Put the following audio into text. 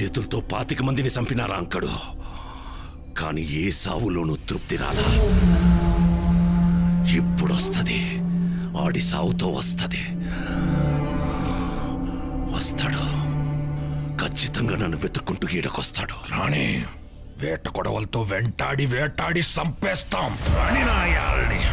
చేతులతో పాతిక మందిని చంపినారా అంకడు? కానీ ఏ సావులోనూ తృప్తి రాలా. ఇప్పుడొస్తుంది. ఆడి సావుతో వస్తుంది. వస్తాడు. ఖచ్చితంగా నన్ను వెతుక్కుంటూ ఈడకొస్తాడు. రాణి వేట కొడవలతో వెంటాడి వేటాడి చంపేస్తాం. రాణి నాయాలని.